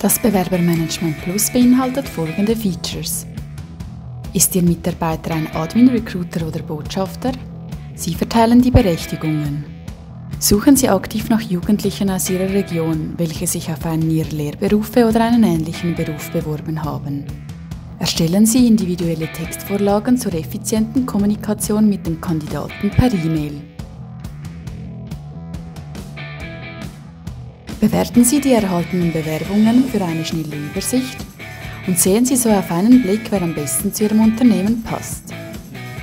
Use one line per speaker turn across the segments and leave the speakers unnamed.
Das Bewerbermanagement Plus beinhaltet folgende Features. Ist Ihr Mitarbeiter ein Admin, Recruiter oder Botschafter? Sie verteilen die Berechtigungen. Suchen Sie aktiv nach Jugendlichen aus Ihrer Region, welche sich auf einen Ihrer Lehrberufe oder einen ähnlichen Beruf beworben haben. Erstellen Sie individuelle Textvorlagen zur effizienten Kommunikation mit dem Kandidaten per E-Mail. Bewerten Sie die erhaltenen Bewerbungen für eine schnelle Übersicht und sehen Sie so auf einen Blick, wer am besten zu Ihrem Unternehmen passt.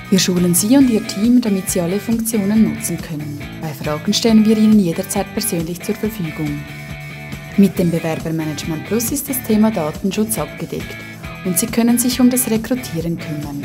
Wir schulen Sie und Ihr Team, damit Sie alle Funktionen nutzen können. Bei Fragen stellen wir Ihnen jederzeit persönlich zur Verfügung. Mit dem Bewerbermanagement Plus ist das Thema Datenschutz abgedeckt und Sie können sich um das Rekrutieren kümmern.